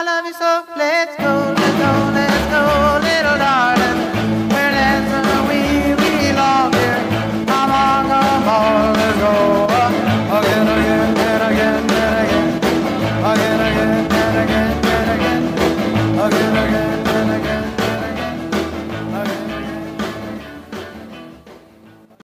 I love you so. Let's go, let's go, let's.